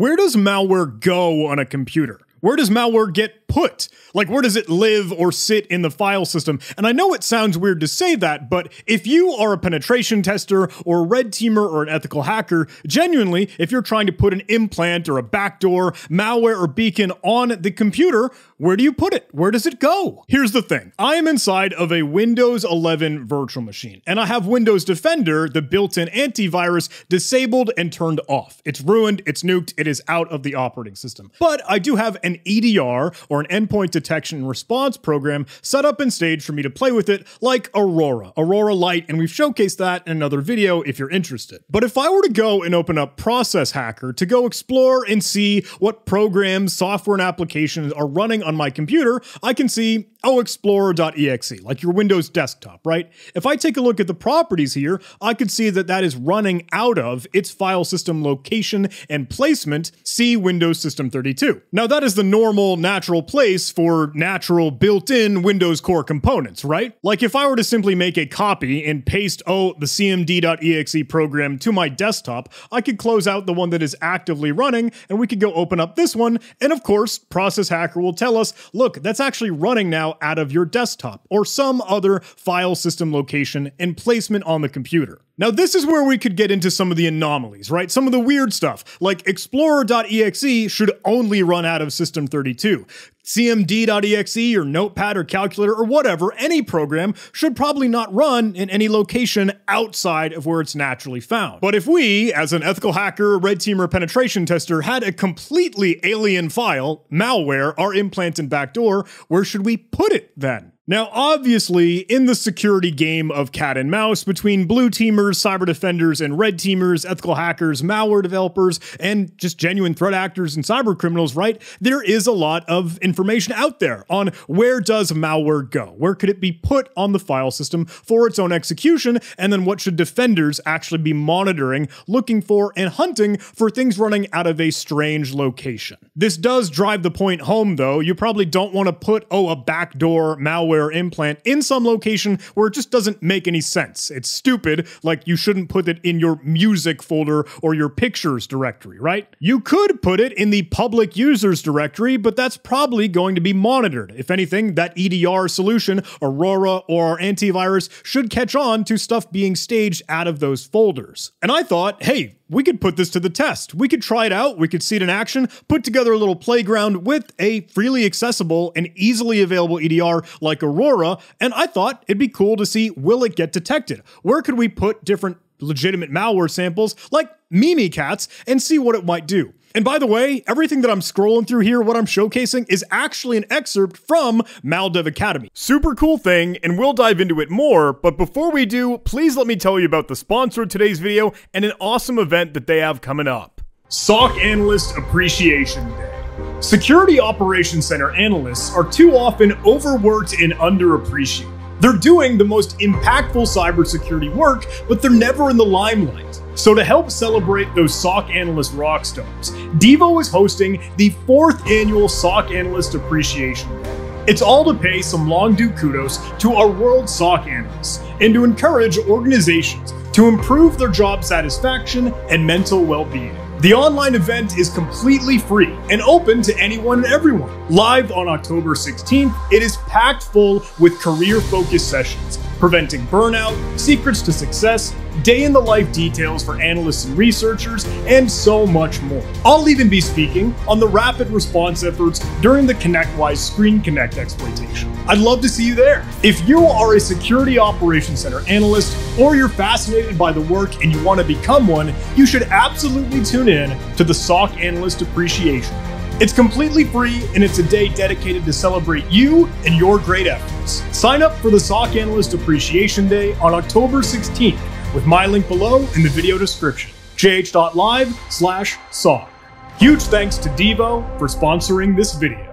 Where does malware go on a computer? Where does malware get put? Like, where does it live or sit in the file system? And I know it sounds weird to say that, but if you are a penetration tester or a red teamer or an ethical hacker, genuinely, if you're trying to put an implant or a backdoor, malware or beacon on the computer, where do you put it? Where does it go? Here's the thing I am inside of a Windows 11 virtual machine, and I have Windows Defender, the built in antivirus, disabled and turned off. It's ruined, it's nuked, it is out of the operating system. But I do have an EDR or an endpoint detection and response program set up and staged for me to play with it, like Aurora, Aurora Lite, and we've showcased that in another video if you're interested. But if I were to go and open up Process Hacker to go explore and see what programs, software, and applications are running on my computer, I can see, oh, Explorer.exe, like your Windows desktop, right? If I take a look at the properties here, I could see that that is running out of its file system location and placement, see Windows System 32. Now that is the normal, natural place for natural built-in Windows core components, right? Like if I were to simply make a copy and paste, oh, the cmd.exe program to my desktop, I could close out the one that is actively running and we could go open up this one. And of course, Process Hacker will tell us, look, that's actually running now out of your desktop or some other file system location and placement on the computer. Now, this is where we could get into some of the anomalies, right? Some of the weird stuff, like Explorer.exe should only run out of System32. CMD.exe or Notepad or Calculator or whatever, any program should probably not run in any location outside of where it's naturally found. But if we, as an ethical hacker, red teamer, penetration tester, had a completely alien file, malware, our implant and backdoor, where should we put it then? Now, obviously, in the security game of cat and mouse between blue teamers, cyber defenders, and red teamers, ethical hackers, malware developers, and just genuine threat actors and cyber criminals, right? There is a lot of information out there on where does malware go? Where could it be put on the file system for its own execution? And then what should defenders actually be monitoring, looking for, and hunting for things running out of a strange location? This does drive the point home, though. You probably don't want to put, oh, a backdoor malware or implant in some location where it just doesn't make any sense. It's stupid, like you shouldn't put it in your music folder or your pictures directory, right? You could put it in the public users directory, but that's probably going to be monitored. If anything, that EDR solution, Aurora or antivirus, should catch on to stuff being staged out of those folders. And I thought, hey, we could put this to the test. We could try it out, we could see it in action, put together a little playground with a freely accessible and easily available EDR like Aurora, and I thought it'd be cool to see will it get detected? Where could we put different legitimate malware samples like Mimikatz and see what it might do? And by the way, everything that I'm scrolling through here, what I'm showcasing, is actually an excerpt from Maldev Academy. Super cool thing, and we'll dive into it more, but before we do, please let me tell you about the sponsor of today's video and an awesome event that they have coming up. SOC Analyst Appreciation Day. Security Operations Center analysts are too often overworked and underappreciated. They're doing the most impactful cybersecurity work, but they're never in the limelight. So to help celebrate those SOC analyst rock stars, Devo is hosting the fourth annual SOC Analyst Appreciation Day. It's all to pay some long due kudos to our world SOC analysts and to encourage organizations to improve their job satisfaction and mental well-being. The online event is completely free and open to anyone and everyone. Live on October 16th, it is packed full with career focused sessions, preventing burnout, secrets to success, day in the life details for analysts and researchers, and so much more. I'll even be speaking on the rapid response efforts during the ConnectWise Screen Connect exploitation. I'd love to see you there. If you are a Security Operations Center analyst or you're fascinated by the work and you want to become one, you should absolutely tune in to the SOC Analyst Appreciation. It's completely free and it's a day dedicated to celebrate you and your great efforts. Sign up for the SOC Analyst Appreciation Day on October 16th with my link below in the video description, jh.live slash SOC. Huge thanks to Devo for sponsoring this video.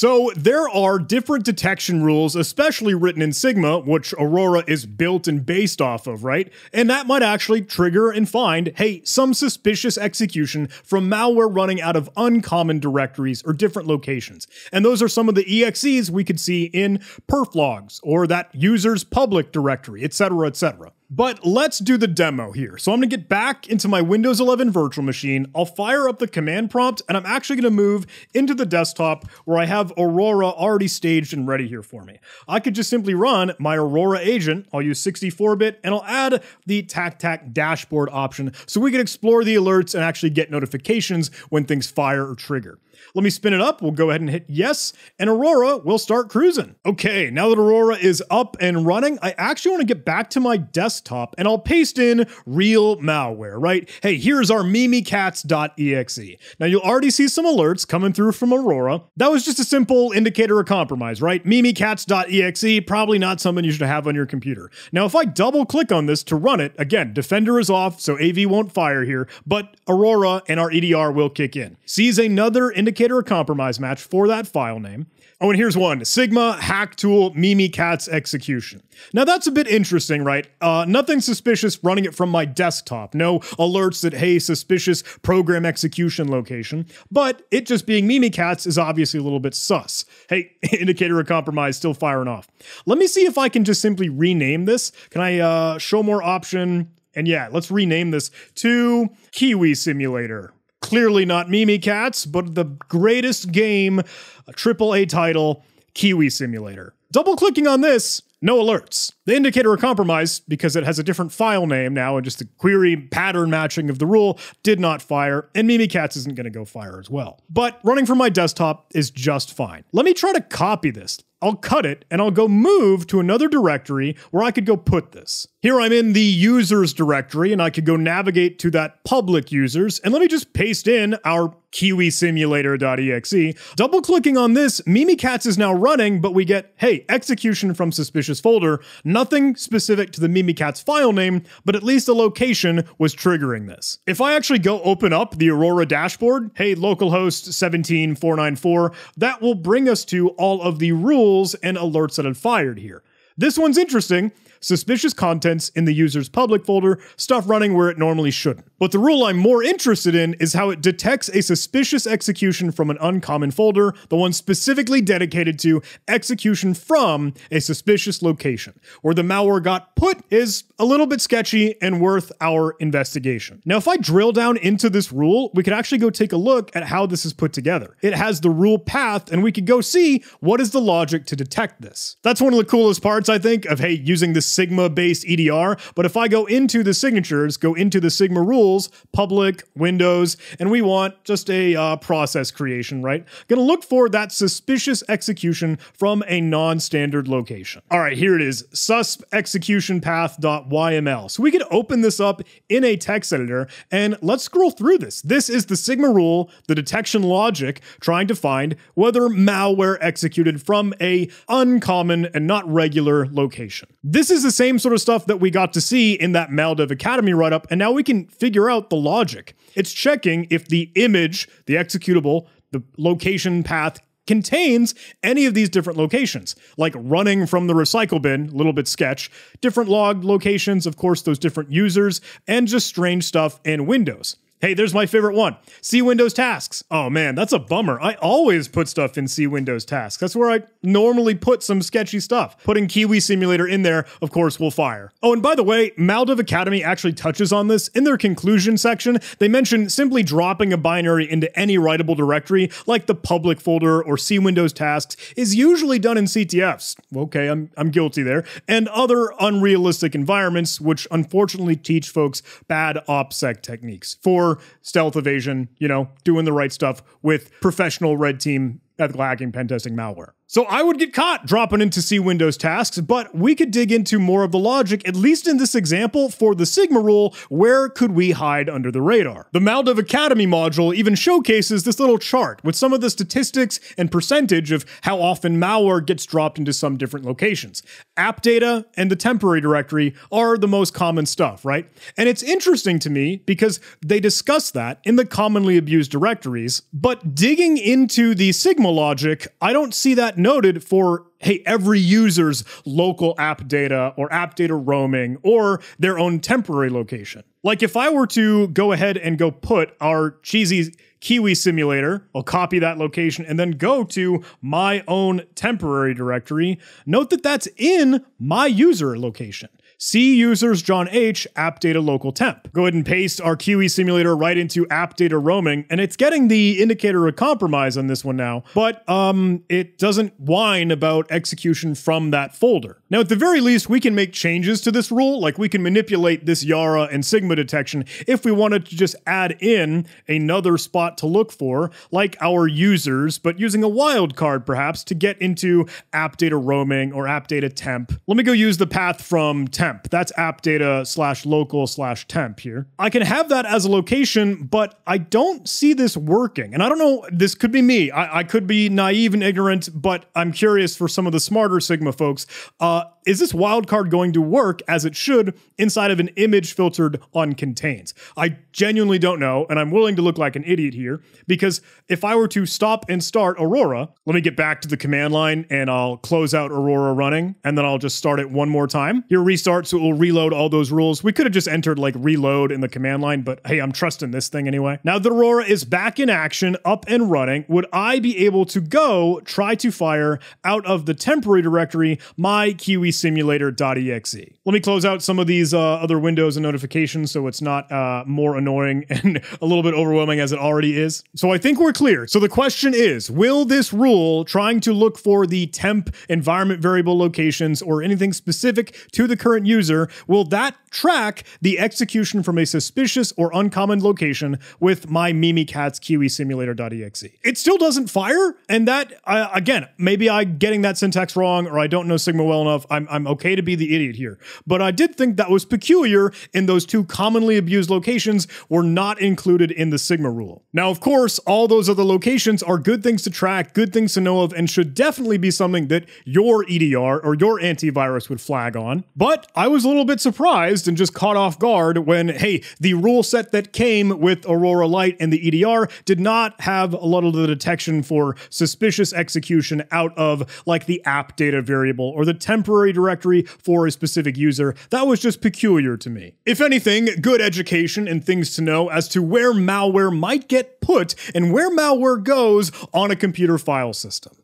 So there are different detection rules, especially written in Sigma, which Aurora is built and based off of, right? And that might actually trigger and find, hey, some suspicious execution from malware running out of uncommon directories or different locations. And those are some of the EXEs we could see in perf logs or that user's public directory, etc., etc. But let's do the demo here. So I'm gonna get back into my Windows 11 virtual machine. I'll fire up the command prompt and I'm actually gonna move into the desktop where I have Aurora already staged and ready here for me. I could just simply run my Aurora agent. I'll use 64-bit and I'll add the TacTac dashboard option so we can explore the alerts and actually get notifications when things fire or trigger. Let me spin it up. We'll go ahead and hit yes, and Aurora will start cruising. Okay, now that Aurora is up and running, I actually want to get back to my desktop and I'll paste in real malware, right? Hey, here's our mimikatz.exe. Now you'll already see some alerts coming through from Aurora. That was just a simple indicator of compromise, right? mimikatz.exe, probably not something you should have on your computer. Now, if I double click on this to run it, again, Defender is off, so AV won't fire here, but Aurora and our EDR will kick in. Sees another indicator indicator of compromise match for that file name. Oh, and here's one Sigma hack tool Mimikatz execution. Now that's a bit interesting, right? Uh, nothing suspicious running it from my desktop. No alerts that, hey, suspicious program execution location. But it just being Mimikatz is obviously a little bit sus. Hey, indicator of compromise still firing off. Let me see if I can just simply rename this. Can I uh, show more option? And yeah, let's rename this to Kiwi Simulator clearly not Mimikatz, but the greatest game, a AAA title, Kiwi Simulator. Double clicking on this, no alerts. The indicator of compromise, because it has a different file name now and just the query pattern matching of the rule, did not fire, and Mimikatz isn't going to go fire as well. But running from my desktop is just fine. Let me try to copy this. I'll cut it and I'll go move to another directory where I could go put this. Here I'm in the users directory and I could go navigate to that public users and let me just paste in our kiwisimulator.exe. Double clicking on this, Mimikatz is now running, but we get, hey, execution from suspicious folder. Nothing specific to the Mimikatz file name, but at least a location was triggering this. If I actually go open up the Aurora dashboard, hey, localhost 17494, that will bring us to all of the rules and alerts that had fired here. This one's interesting suspicious contents in the user's public folder, stuff running where it normally shouldn't. But the rule I'm more interested in is how it detects a suspicious execution from an uncommon folder, the one specifically dedicated to execution from a suspicious location. Where the malware got put is a little bit sketchy and worth our investigation. Now, if I drill down into this rule, we could actually go take a look at how this is put together. It has the rule path, and we could go see what is the logic to detect this. That's one of the coolest parts, I think, of hey, using this Sigma based EDR. But if I go into the signatures, go into the Sigma rules, public, Windows, and we want just a uh, process creation, right? Gonna look for that suspicious execution from a non standard location. All right, here it is susp execution path.yml. So we could open this up in a text editor and let's scroll through this. This is the Sigma rule, the detection logic, trying to find whether malware executed from a uncommon and not regular location. This is is the same sort of stuff that we got to see in that Maldev Academy write up, and now we can figure out the logic. It's checking if the image, the executable, the location path contains any of these different locations, like running from the recycle bin, a little bit sketch, different log locations, of course, those different users, and just strange stuff in Windows. Hey, there's my favorite one. C Windows tasks. Oh man, that's a bummer. I always put stuff in C Windows tasks. That's where I normally put some sketchy stuff. Putting Kiwi Simulator in there, of course, will fire. Oh, and by the way, Maldev Academy actually touches on this in their conclusion section. They mention simply dropping a binary into any writable directory, like the public folder or C Windows tasks, is usually done in CTFs. Okay, I'm, I'm guilty there. And other unrealistic environments, which unfortunately teach folks bad OPSEC techniques. For stealth evasion, you know, doing the right stuff with professional red team ethical hacking pen testing malware. So I would get caught dropping into C Windows tasks, but we could dig into more of the logic, at least in this example for the Sigma rule, where could we hide under the radar? The Maldev Academy module even showcases this little chart with some of the statistics and percentage of how often malware gets dropped into some different locations. App data and the temporary directory are the most common stuff, right? And it's interesting to me because they discuss that in the commonly abused directories, but digging into the Sigma logic, I don't see that noted for hey, every user's local app data or app data roaming or their own temporary location. Like if I were to go ahead and go put our cheesy Kiwi simulator, I'll copy that location and then go to my own temporary directory. Note that that's in my user location. C users John H, app data local temp. Go ahead and paste our Kiwi simulator right into app data roaming, and it's getting the indicator of compromise on this one now, but um, it doesn't whine about execution from that folder. Now, at the very least, we can make changes to this rule, like we can manipulate this Yara and Sigma detection if we wanted to just add in another spot to look for, like our users, but using a wildcard perhaps to get into app data roaming or app data temp. Let me go use the path from temp. That's app data slash local slash temp here. I can have that as a location, but I don't see this working. And I don't know, this could be me. I, I could be naive and ignorant, but I'm curious for some of the smarter Sigma folks. Uh, is this wildcard going to work as it should inside of an image filtered on contains? I genuinely don't know, and I'm willing to look like an idiot here because if I were to stop and start Aurora, let me get back to the command line and I'll close out Aurora running and then I'll just start it one more time. Here, restart, so it will reload all those rules. We could have just entered like reload in the command line, but hey, I'm trusting this thing anyway. Now the Aurora is back in action, up and running, would I be able to go try to fire out of the temporary directory my Kiwi simulator.exe. Let me close out some of these uh, other windows and notifications so it's not uh, more annoying and a little bit overwhelming as it already is. So I think we're clear. So the question is, will this rule trying to look for the temp environment variable locations or anything specific to the current user, will that track the execution from a suspicious or uncommon location with my Mimikatz Kiwi simulator.exe? It still doesn't fire. And that, uh, again, maybe I'm getting that syntax wrong or I don't know Sigma well enough. I'm, I'm okay to be the idiot here. But I did think that was peculiar in those two commonly abused locations were not included in the Sigma rule. Now, of course, all those other locations are good things to track, good things to know of, and should definitely be something that your EDR or your antivirus would flag on. But I was a little bit surprised and just caught off guard when, hey, the rule set that came with Aurora Lite and the EDR did not have a lot of the detection for suspicious execution out of like the app data variable or the temporary directory for a specific user. That was just peculiar to me. If anything, good education and things to know as to where malware might get put and where malware goes on a computer file system.